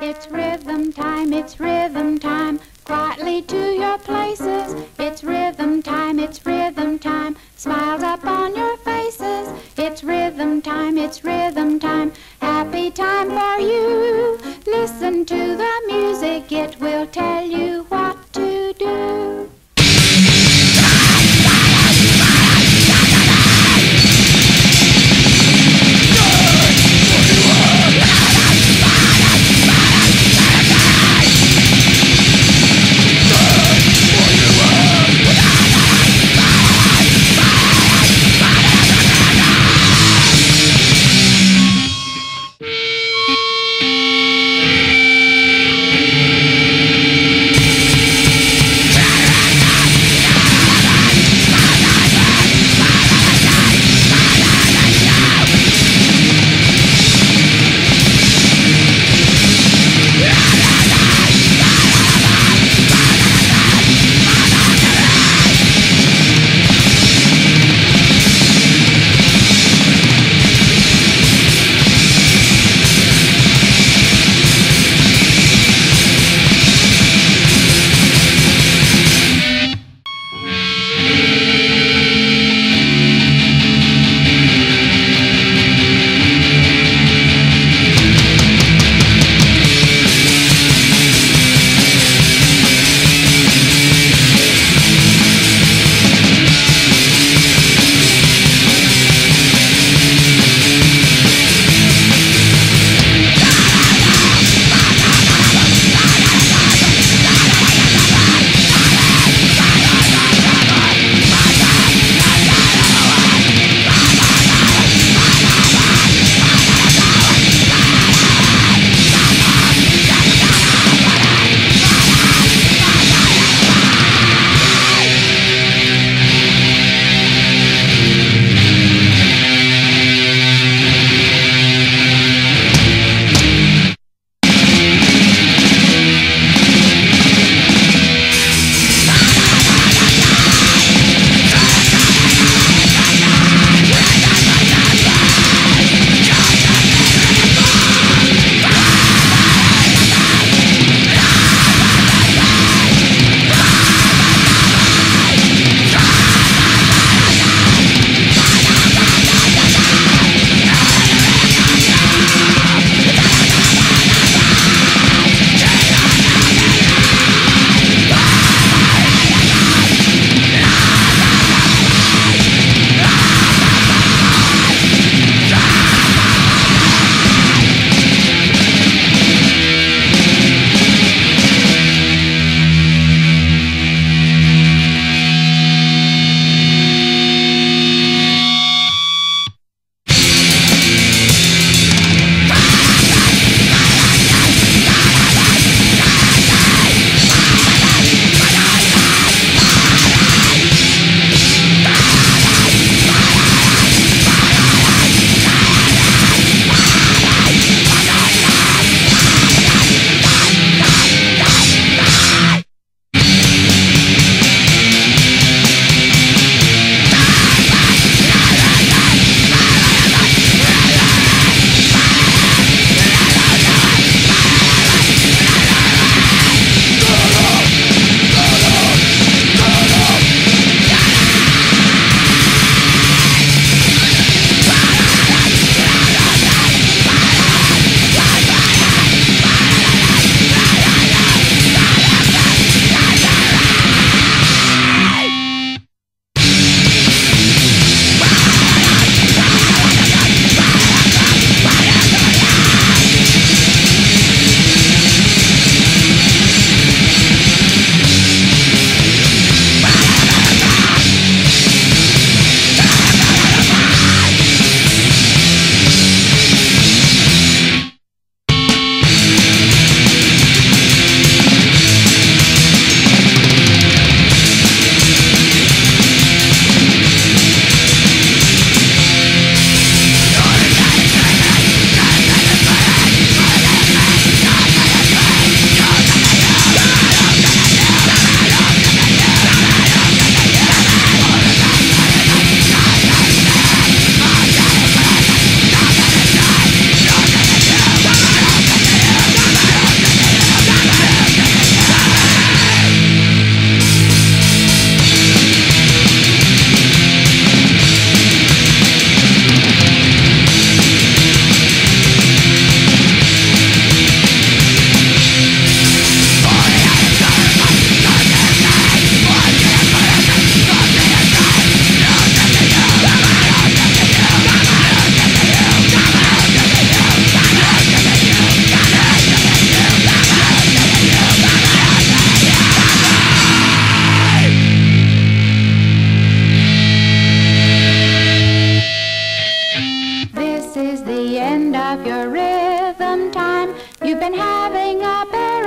It's rhythm time, it's rhythm time. Quietly to your places. It's rhythm time, it's rhythm time. Smiles up on your faces. It's rhythm time, it's rhythm time. Happy time for you. Listen to the music, it will tell you what Having a